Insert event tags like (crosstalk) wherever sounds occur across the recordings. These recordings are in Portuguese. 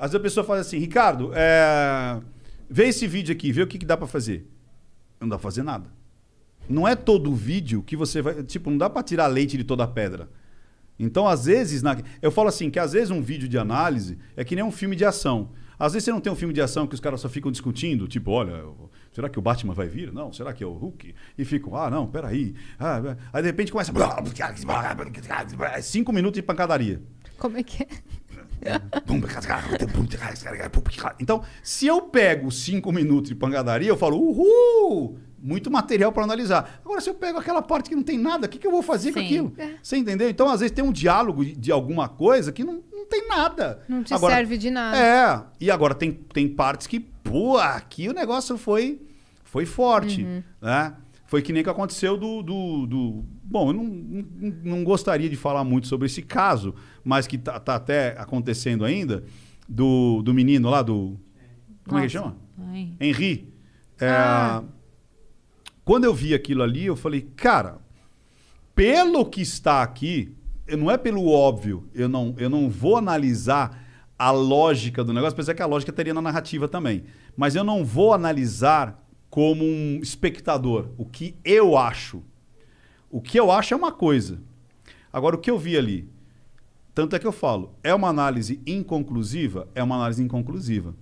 Às vezes a pessoa fala assim, Ricardo, é... vê esse vídeo aqui, vê o que, que dá pra fazer. Não dá pra fazer nada. Não é todo vídeo que você vai. Tipo, não dá pra tirar leite de toda pedra. Então, às vezes, na- eu falo assim, que às vezes um vídeo de análise é que nem um filme de ação. Às vezes você não tem um filme de ação que os caras só ficam discutindo, tipo, olha, será que o Batman vai vir? Não, será que é o Hulk? E ficam, ah, não, peraí. Ah, aí de repente começa. (laughs) Cinco minutos de pancadaria. Como é que é? Então, se eu pego cinco minutos de pancadaria, eu falo, uhul! Muito material para analisar. Agora, se eu pego aquela parte que não tem nada, o que, que eu vou fazer com Sim. aquilo? É. Você entendeu? Então, às vezes, tem um diálogo de, de alguma coisa que não, não tem nada. Não te Agora, serve de nada. É. E agora tem, tem partes que, pô, aqui o negócio foi, foi forte. Uhum. Né? Foi que nem que aconteceu do. do, do- Bom, eu não, não, não gostaria de falar muito sobre esse caso, mas que tá, tá até acontecendo ainda, do, do menino lá, do. Como é que chama? Ai. Henri. É, Ah. Quando eu vi aquilo ali, eu falei, cara, pelo que está aqui, não é pelo óbvio, eu não, eu não vou analisar a lógica do negócio, apesar que a lógica teria na narrativa também. Mas eu não vou analisar como um espectador o que eu acho. O que eu acho é uma coisa. Agora, o que eu vi ali, tanto é que eu falo, é uma análise inconclusiva? É uma análise inconclusiva.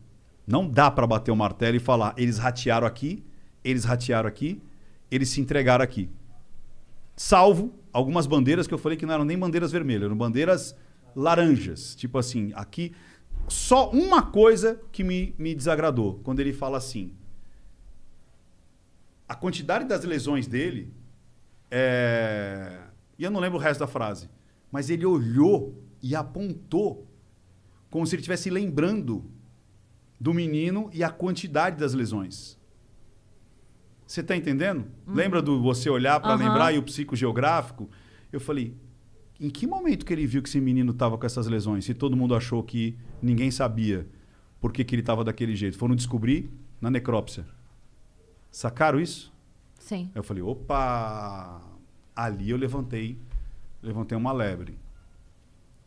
Não dá para bater o martelo e falar, eles ratearam aqui, eles ratearam aqui, eles se entregaram aqui. Salvo algumas bandeiras que eu falei que não eram nem bandeiras vermelhas, eram bandeiras laranjas. Tipo assim, aqui. Só uma coisa que me, me desagradou, quando ele fala assim. A quantidade das lesões dele. É... E eu não lembro o resto da frase. Mas ele olhou e apontou como se ele estivesse lembrando do menino e a quantidade das lesões. Você está entendendo? Lembra do você olhar para Aham. lembrar e o psicogeográfico? Eu falei, em que momento que ele viu que esse menino estava com essas lesões? Se todo mundo achou que ninguém sabia por que, que ele estava daquele jeito. Foram descobrir na necrópsia. Sacaram isso? Sim. Aí eu falei, opa! Ali eu levantei, levantei uma lebre.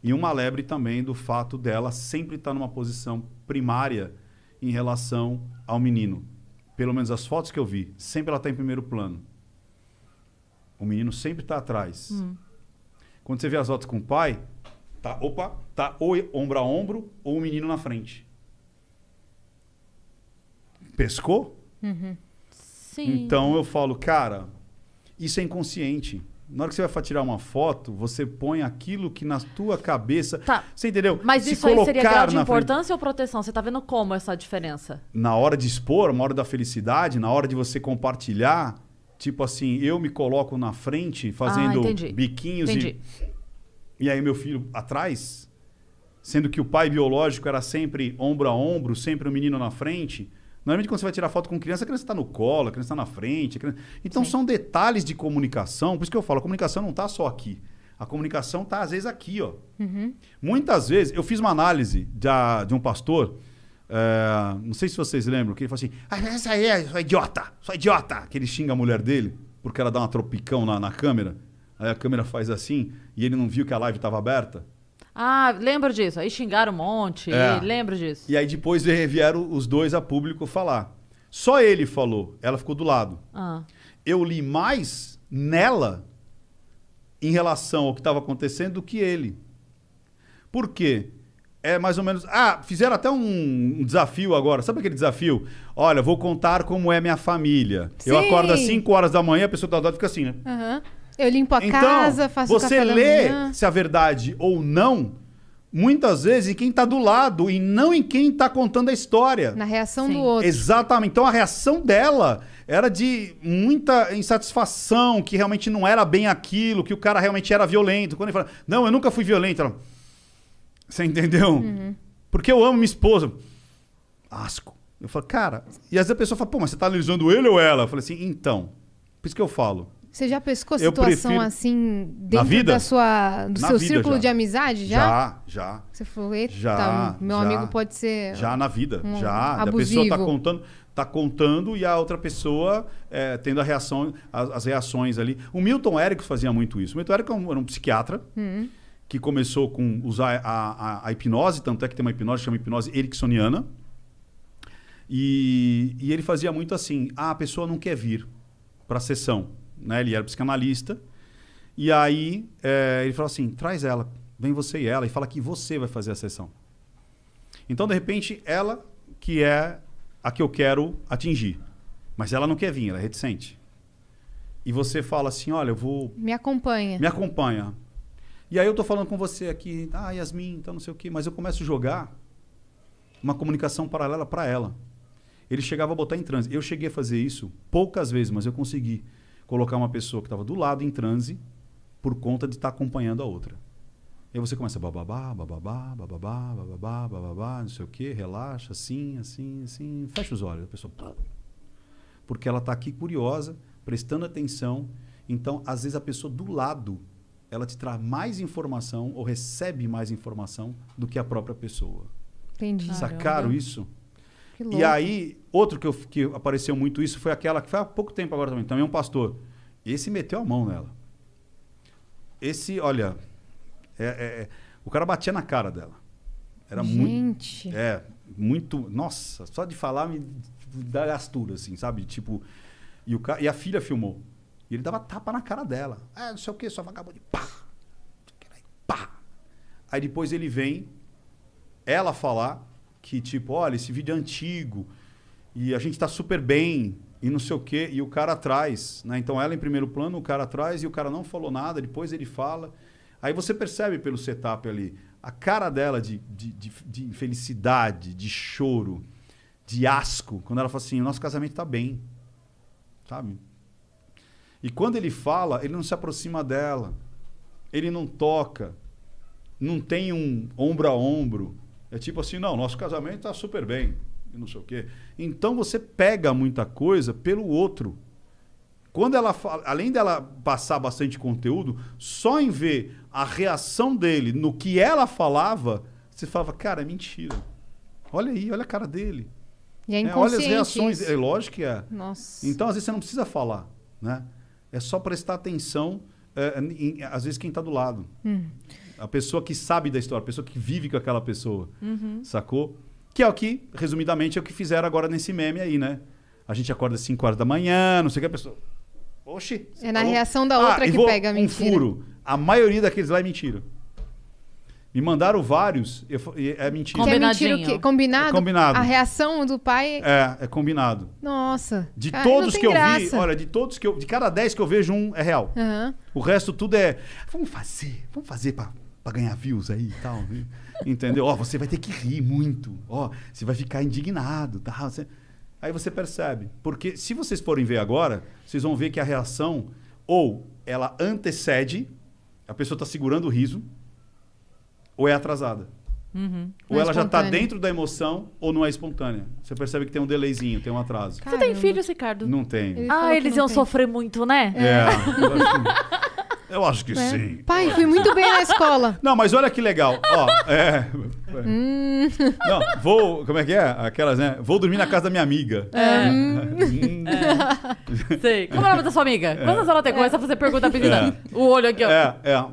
E uma lebre também do fato dela sempre estar numa posição primária em relação ao menino. Pelo menos as fotos que eu vi, sempre ela está em primeiro plano. O menino sempre está atrás. Quando você vê as fotos com o pai, tá, opa, tá ou ombro a ombro ou o menino na frente. Pescou? Sim. Então eu falo, cara, isso é inconsciente. Na hora que você vai tirar uma foto, você põe aquilo que na tua cabeça. Tá. Você entendeu? Mas Se isso aí seria grau de na frente- importância ou proteção? Você tá vendo como essa diferença? Na hora de expor, na hora da felicidade, na hora de você compartilhar, tipo assim, eu me coloco na frente fazendo Ah, entendi. biquinhos Entendi. e, e aí meu filho atrás, sendo que o pai biológico era sempre ombro a ombro, sempre o menino na frente. Normalmente, quando você vai tirar foto com criança, a criança está no colo, a criança está na frente. criança- Então, são detalhes de comunicação. Por isso que eu falo, a comunicação não está só aqui. A comunicação está, às vezes, aqui. Ó. Muitas vezes, eu fiz uma análise da- de um pastor, é, não sei se vocês lembram, que ele falou assim: ah, essa aí é só idiota, só idiota. Que ele xinga a mulher dele, porque ela dá uma tropicão na, na câmera. Aí a câmera faz assim, e ele não viu que a live estava aberta. Ah, lembro disso. Aí xingaram um monte. É. Lembro disso. E aí depois vieram os dois a público falar. Só ele falou, ela ficou do lado. Ah. Eu li mais nela em relação ao que estava acontecendo do que ele. Por quê? É mais ou menos. Ah, fizeram até um, desafio agora. Sabe aquele desafio? Olha, vou contar como é minha família. Eu Sim. acordo às 5 horas da manhã, a pessoa do lado fica assim, né? Aham. Eu limpo a Então, casa, faço o você café da lê manhã. se a verdade ou não, muitas vezes em quem está do lado e não em quem está contando a história. Na reação Sim. do outro. Exatamente. Então a reação dela era de muita insatisfação, que realmente não era bem aquilo, que o cara realmente era violento. Quando ele fala, não, eu nunca fui violento. Ela, Você entendeu? Uhum. Porque eu amo minha esposa. Asco. Eu falo, cara. E às vezes a pessoa fala, pô, mas você tá analisando ele ou ela? Eu falei assim, então. Por isso que eu falo. Você já pescou Eu situação prefiro- assim dentro vida? da sua, do Na seu círculo já. de amizade já? Já, já. Você falou, eita, Já, meu já. amigo pode ser. Já na vida, um já. A pessoa tá abusivo. contando, tá contando e a outra pessoa é, tendo a reação, as, as reações ali. O Milton Erickson fazia muito isso. O Milton Erickson era um, era um psiquiatra Hum. que começou com usar a, a- a hipnose, tanto é que tem uma hipnose que chama hipnose ericksoniana. E, e ele fazia muito assim: ah, a pessoa não quer vir para a sessão. Né? Ele era psicanalista. E aí é, ele falou assim: traz ela, vem você e ela, e fala que você vai fazer a sessão. Então, de repente, ela que é a que eu quero atingir. Mas ela não quer vir, ela é reticente. E você fala assim: olha, eu vou Me acompanha. me acompanha. E aí eu tô falando com você aqui, ah, Yasmin, então não sei o quê, mas eu começo a jogar uma comunicação paralela para ela. Ele chegava a botar em transe. Eu cheguei a fazer isso poucas vezes, mas eu consegui colocar uma pessoa que estava do lado em transe por conta de estar acompanhando a outra. E aí você começa bababá, bababá, bababá, bababá, bababá, não sei o quê, relaxa, assim, assim, assim, fecha os olhos, a pessoa porque ela está aqui curiosa, prestando atenção. Então, às vezes, a pessoa do lado, ela te traz mais informação ou recebe mais informação do que a própria pessoa. Entendi. Caramba. Sacaram isso? Que louco. E aí, outro que, eu, que apareceu muito isso foi aquela que foi há pouco tempo agora também, também um pastor. Esse meteu a mão nela. Esse, olha, é- é- é- o cara batia na cara dela. Era muito. Gente. É, muito. Nossa, só de falar me dá gastura, assim, sabe? Tipo. E, o, ca- e a filha filmou. E ele dava tapa na cara dela. Ah, não sei o que, sua vagabunda. Pá! Pá! Aí depois ele vem, ela falar que, tipo, olha, esse vídeo é antigo e a gente tá super bem e não sei o quê. E o cara atrás, né? Então ela em primeiro plano, o cara atrás e o cara não falou nada, depois ele fala. Aí você percebe pelo setup ali a cara dela de, de, de, de infelicidade, de choro, de asco, quando ela fala assim: o nosso casamento tá bem. Sabe? E quando ele fala, ele não se aproxima dela, ele não toca, não tem um ombro a ombro. É tipo assim: não, nosso casamento tá super bem, e não sei o quê. Então você pega muita coisa pelo outro. Quando ela fala, além dela passar bastante conteúdo, só em ver a reação dele no que ela falava, você falava, cara, é mentira. Olha aí, olha a cara dele. E é É, olha as reações. isso. É lógico que é. Nossa. Então, às vezes, você não precisa falar, né? É só prestar atenção, é, em- às vezes, quem está do lado. Hum. A pessoa que sabe da história, a pessoa que vive com aquela pessoa. Sacou? Que é o que, resumidamente, é o que fizeram agora nesse meme aí, né? A gente acorda às 5 horas da manhã, não sei o que, a pessoa. Oxi. É na falou? reação da outra Ah, que vou- pega a um mentira. furo. A maioria daqueles lá é mentira. Me mandaram vários, eu é mentira. Que é mentira o Combinadinho. quê? Combinado? É combinado. A reação do pai. É, é combinado. Nossa. De Cara, não todos tem que eu vi, graça. olha, de todos que eu. De cada 10 que eu vejo, um é real. Aham. O resto tudo é. Vamos fazer, vamos fazer pra, pra ganhar views aí e tal. viu? Entendeu? Ó, você vai ter que rir muito. Ó, você vai ficar indignado. Tá? Você- Aí você percebe. Porque se vocês forem ver agora, vocês vão ver que a reação, ou ela antecede, a pessoa está segurando o riso, ou é atrasada. Uhum. Ou Não é ela já está dentro da emoção, ou não é espontânea. Você percebe que tem um delayzinho, tem um atraso. Você tem Caramba. filhos, Ricardo? Não tem. Ele Ah, eles não iam tem. sofrer muito, né? É. que- (laughs) Eu acho que É. sim. Pai, fui muito bem na escola. (laughs) Não, mas olha que legal. Ó, (laughs) é. Hum. Não, vou. Como é que é? Aquelas, né? Vou dormir na casa da minha amiga. É. Hum. Sei. Como é o nome da sua amiga? Quantas ela tem? Começa a fazer pergunta pedida. O olho aqui, ó. É, é.